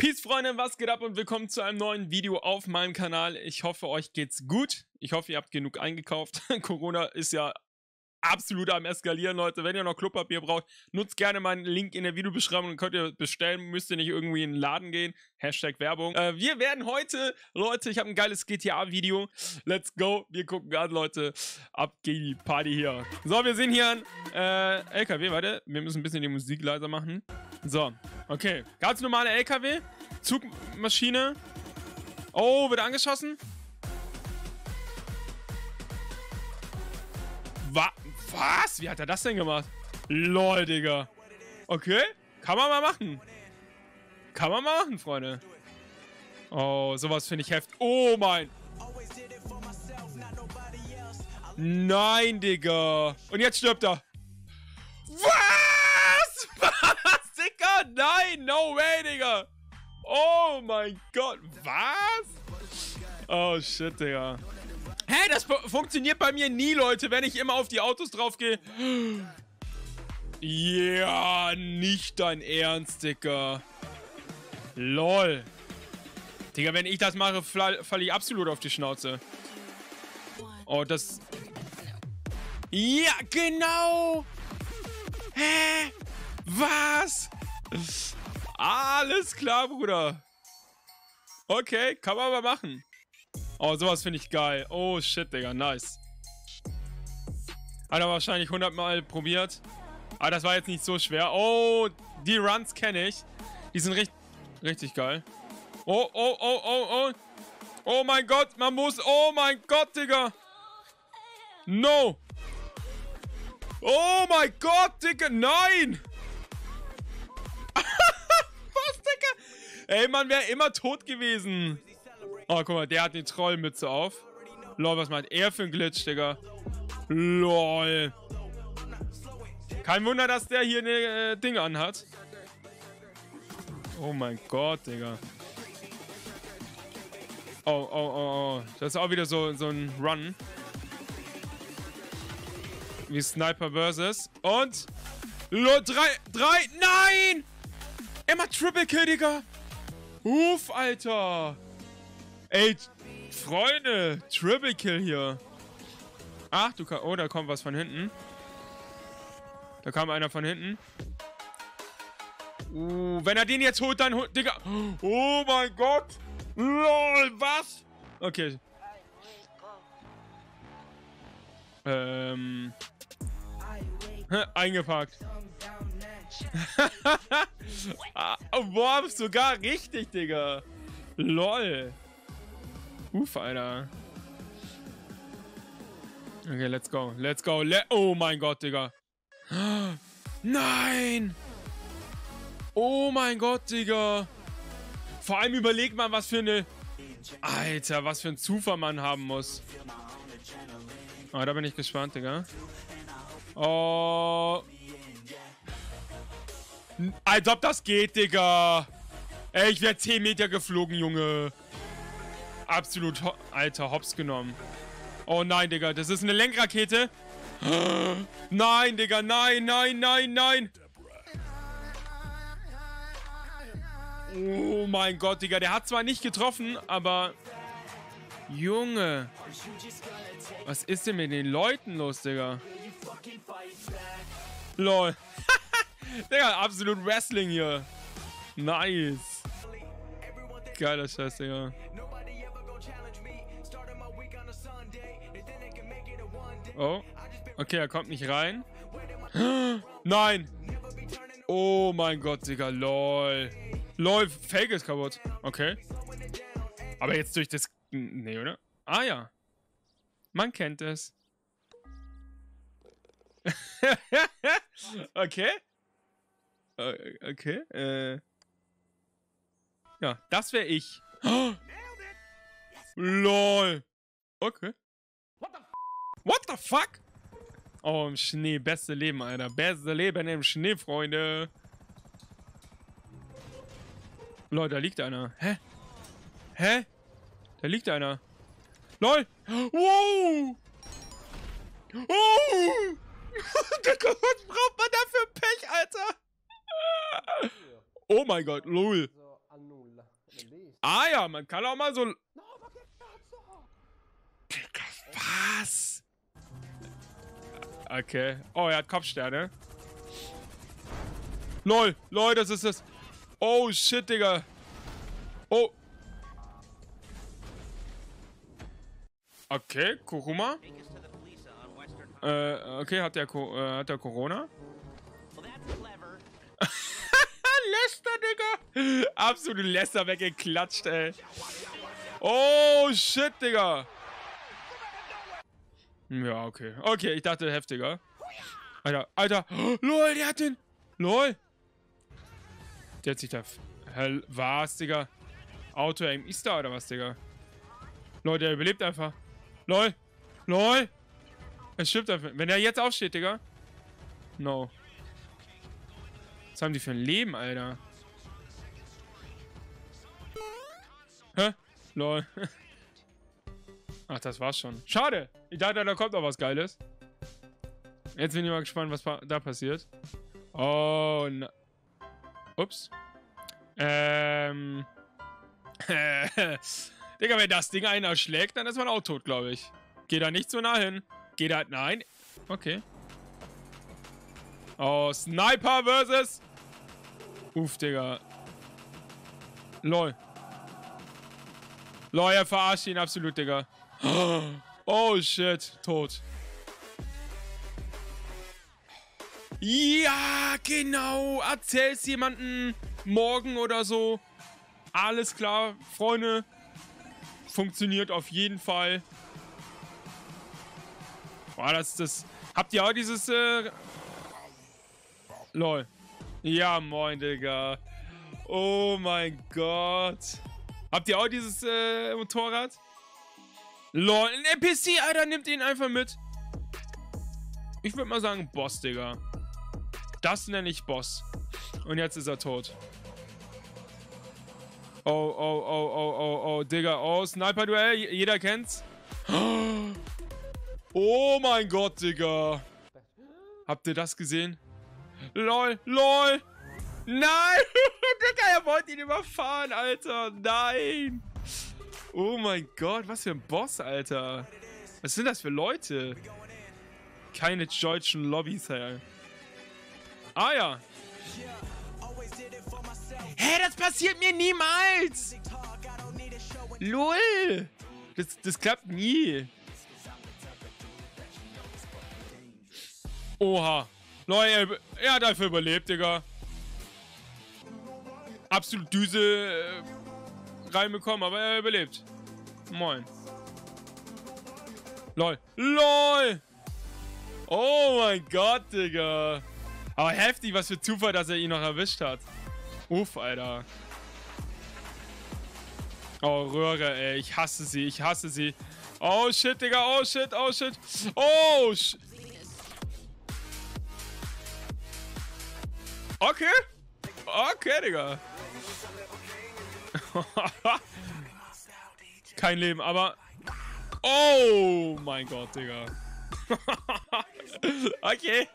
Peace, Freunde, was geht ab und willkommen zu einem neuen Video auf meinem Kanal. Ich hoffe, euch geht's gut. Ich hoffe, ihr habt genug eingekauft. Corona ist ja absolut am eskalieren, Leute. Wenn ihr noch Klopapier braucht, nutzt gerne meinen Link in der Videobeschreibung. Dann könnt ihr bestellen, müsst ihr nicht irgendwie in den Laden gehen. Hashtag Werbung. Äh, wir werden heute, Leute, ich habe ein geiles GTA-Video. Let's go. Wir gucken an, Leute. Ab geht die Party hier. So, wir sehen hier ein äh, LKW. Warte, wir müssen ein bisschen die Musik leiser machen. So, okay. Ganz normale LKW. Zugmaschine. Oh, wird angeschossen. Wa was? Wie hat er das denn gemacht? Lol, Digga. Okay, kann man mal machen. Kann man mal machen, Freunde. Oh, sowas finde ich heftig. Oh mein. Nein, Digga. Und jetzt stirbt er. Nein, no way, Digga. Oh mein Gott. Was? Oh, shit, Digga. Hä, das funktioniert bei mir nie, Leute, wenn ich immer auf die Autos draufgehe. Ja, nicht dein Ernst, Digga. Lol. Digga, wenn ich das mache, falle ich absolut auf die Schnauze. Oh, das... Ja, genau! Hä? Was? Alles klar, Bruder. Okay, kann man mal machen. Oh, sowas finde ich geil. Oh, shit, Digga. Nice. Hat er wahrscheinlich 100 Mal probiert. Aber das war jetzt nicht so schwer. Oh, die Runs kenne ich. Die sind richtig, richtig geil. Oh, oh, oh, oh, oh. Oh mein Gott, man muss... Oh mein Gott, Digga. No. Oh mein Gott, Digga. Nein. Ey, man wäre immer tot gewesen. Oh, guck mal, der hat die Trollmütze auf. Lol, was meint er für ein Glitch, Digga? Lol. Kein Wunder, dass der hier eine äh, Ding anhat. Oh mein Gott, Digga. Oh, oh, oh, oh. Das ist auch wieder so, so ein Run. Wie Sniper versus. Und. Lol, drei, drei, nein! Immer Triple Kill, Digga. Uff, Alter. Ey, Freunde, Triple Kill hier. Ach, du kannst. Oh, da kommt was von hinten. Da kam einer von hinten. Uh, wenn er den jetzt holt, dann. Digga. Oh mein Gott. LOL, was? Okay. Ähm. Eingepackt. ah, boah, sogar richtig, Digga. LOL. Uff, Alter. Okay, let's go. Let's go. Le oh mein Gott, Digga. Nein! Oh mein Gott, Digga. Vor allem überlegt man, was für eine... Alter, was für ein Zufall man haben muss. Oh, da bin ich gespannt, Digga. Oh. Als ob das geht, Digga. Ey, ich wäre 10 Meter geflogen, Junge absolut, alter, hops genommen. Oh nein, Digga, das ist eine Lenkrakete. Nein, Digga, nein, nein, nein, nein. Oh mein Gott, Digga, der hat zwar nicht getroffen, aber... Junge. Was ist denn mit den Leuten los, Digga? Lol. Digga, absolut Wrestling hier. Nice. Geiler Scheiß, Digga. Oh. Okay, er kommt nicht rein. Nein! Oh mein Gott, Digga, lol. Lol, Fake ist kaputt. Okay. Aber jetzt durch das... Nee, oder? Ah ja. Man kennt es. okay. Okay. Äh. Ja, das wäre ich. LOL. Okay. What the fuck? Oh, im Schnee. Beste Leben, Alter. Beste Leben im Schnee, Freunde. Leute, da liegt einer. Hä? Hä? Da liegt einer. LOL. Wow. Oh. Was braucht man da für Pech, Alter? Oh mein Gott, lol. Ah ja, man kann auch mal so... Digga, was? Okay. Oh, er hat Kopfsterne. LOL, LOL, das ist das... Oh, shit, Digga. Oh. Okay, Kuruma. Äh, okay, hat der, Co äh, hat der Corona? Lester, Digga. Absolut Lester weggeklatscht, ey. Oh, shit, Digga. Ja, okay. Okay, ich dachte heftiger. Alter, Alter. lol, der hat den... Lol. Der hat sich da... Hell, was, Digga? Auto-Aim ist da oder was, Digga? Leute, der überlebt einfach. LOL. LOL. Es stimmt einfach. Wenn er jetzt aufsteht, Digga. No. Was haben die für ein Leben, Alter? Hä? Lol. Ach, das war's schon. Schade. Ich dachte, da kommt noch was Geiles. Jetzt bin ich mal gespannt, was da passiert. Oh, na. Ups. Ähm. Digga, wenn das Ding einer schlägt, dann ist man auch tot, glaube ich. Geh da nicht so nah hin. Geh da... Nein. Okay. Oh, Sniper versus... Uff, Digga. Lol. Lol, er verarscht ihn absolut, Digga. Oh, shit. Tot. Ja, genau. Erzähl's jemanden morgen oder so. Alles klar, Freunde. Funktioniert auf jeden Fall. Boah, das das. Habt ihr auch dieses, äh... Lol. Ja, moin, Digga. Oh mein Gott. Habt ihr auch dieses äh, Motorrad? Lol, ein NPC, Alter, nimmt ihn einfach mit. Ich würde mal sagen Boss, Digga. Das nenne ich Boss. Und jetzt ist er tot. Oh, oh, oh, oh, oh, oh, Digga. Oh, Sniper-Duell, jeder kennt's. Oh mein Gott, Digga. Habt ihr das gesehen? LOL, LOL. Nein! Digga, er wollte ihn überfahren, Alter. Nein. Oh mein Gott, was für ein Boss, Alter. Was sind das für Leute? Keine deutschen Lobbys, ey. Ah ja. Hä, das passiert mir niemals! LOL! Das, das klappt nie. Oha. Leute, er hat einfach überlebt, Digga absolut Düse äh, reinbekommen, aber er überlebt. Moin. LOL. LOL! Oh mein Gott, Digga. Aber heftig, was für Zufall, dass er ihn noch erwischt hat. Uff, Alter. Oh, Röhre, ey. Ich hasse sie, ich hasse sie. Oh, shit, Digga. Oh, shit, oh, shit. Oh, shit. Okay. Okay, Digga. Kein Leben, aber... Oh mein Gott, Digga. okay.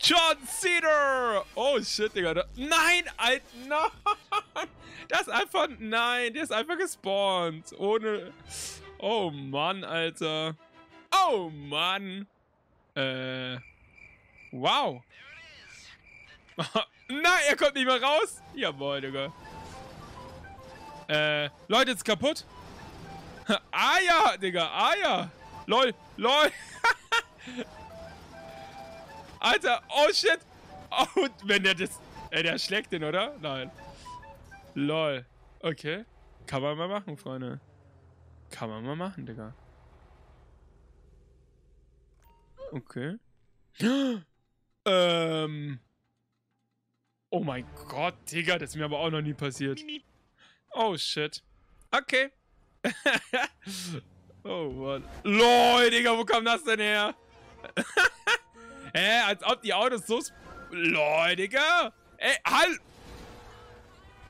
John Cedar! Oh shit, Digga. Nein, Alter, nein! Das ist einfach... Nein, der ist einfach gespawnt. Ohne... Oh Mann, Alter. Oh Mann. Äh... Wow. nein, er kommt nicht mehr raus. Jawohl, Digga. Äh, Leute, ist kaputt. ah ja, Digga, ah ja. Lol, lol. Alter, oh shit. Oh, wenn der das... Ey, der schlägt den, oder? Nein. Lol. Okay. Kann man mal machen, Freunde. Kann man mal machen, Digga. Okay. ähm... Oh mein Gott, Digga, das ist mir aber auch noch nie passiert. Oh, shit. Okay. oh, Mann. LOL, Digga, wo kam das denn her? Hä, als ob die Autos so... LOL, Digga. Ey, halt.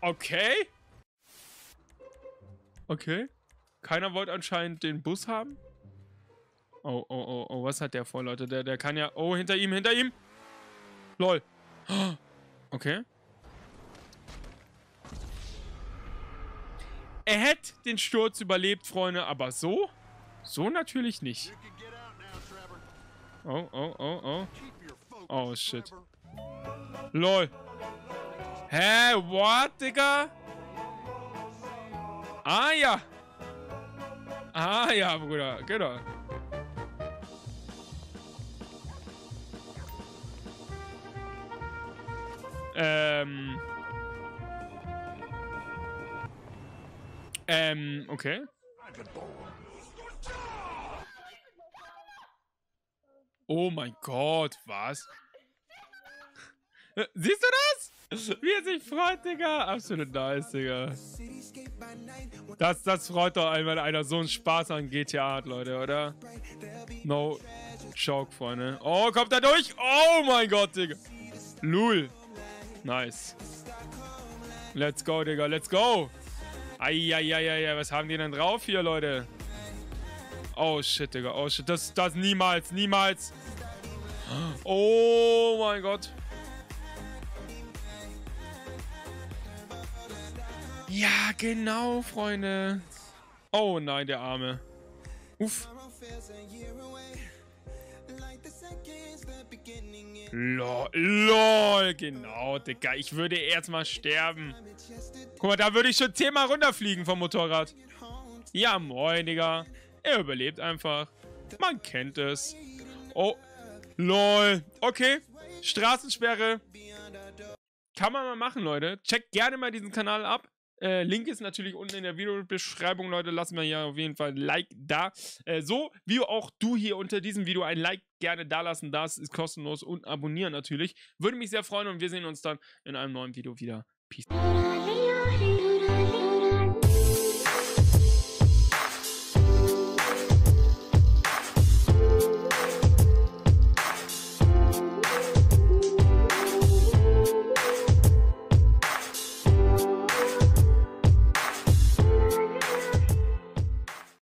Okay. Okay. Keiner wollte anscheinend den Bus haben. Oh, oh, oh, oh, was hat der vor, Leute? Der, der kann ja... Oh, hinter ihm, hinter ihm. LOL. Okay. Er hätte den Sturz überlebt, Freunde, aber so? So natürlich nicht. Oh, oh, oh, oh. Oh, shit. LOL. Hä? What, Digga? Ah, ja. Ah, ja, Bruder. Genau. Ähm... Ähm, okay. Oh mein Gott, was? Siehst du das? Wie er sich freut, Digga. Absolut nice, Digga. Das, das freut doch wenn einer so einen Spaß an GTA hat, Leute, oder? No joke, Freunde. Oh, kommt er durch? Oh mein Gott, Digga. Lul. Nice. Let's go, Digga. Let's go. Eieieiei, was haben die denn drauf hier, Leute? Oh shit, Digga. Oh shit. Das, das niemals, niemals. Oh mein Gott. Ja, genau, Freunde. Oh nein, der Arme. Uff. Lol, lol, genau, Digga. Ich würde erstmal sterben. Guck mal, da würde ich schon zehnmal runterfliegen vom Motorrad. Ja, moin, Digga. Er überlebt einfach. Man kennt es. Oh, lol. Okay, Straßensperre. Kann man mal machen, Leute. Checkt gerne mal diesen Kanal ab. Äh, Link ist natürlich unten in der Videobeschreibung, Leute. Lassen wir hier auf jeden Fall ein Like da. Äh, so wie auch du hier unter diesem Video ein Like gerne da lassen. Das ist kostenlos und abonnieren natürlich. Würde mich sehr freuen und wir sehen uns dann in einem neuen Video wieder. Peace.